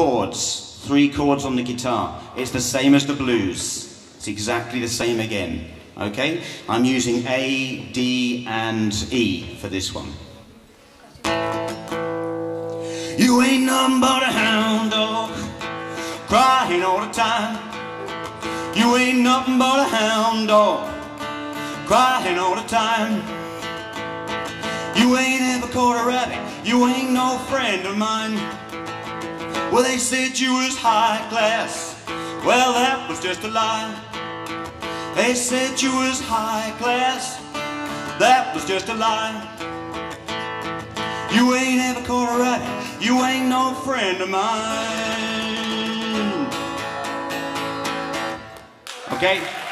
chords, three chords on the guitar. It's the same as the blues. It's exactly the same again. Okay? I'm using A, D, and E for this one. You ain't nothing but a hound dog, crying all the time. You ain't nothing but a hound dog, crying all the time. You ain't ever caught a rabbit, you ain't no friend of mine. Well, they said you was high class, well, that was just a lie. They said you was high class, that was just a lie. You ain't ever caught a rabbit, you ain't no friend of mine. Okay?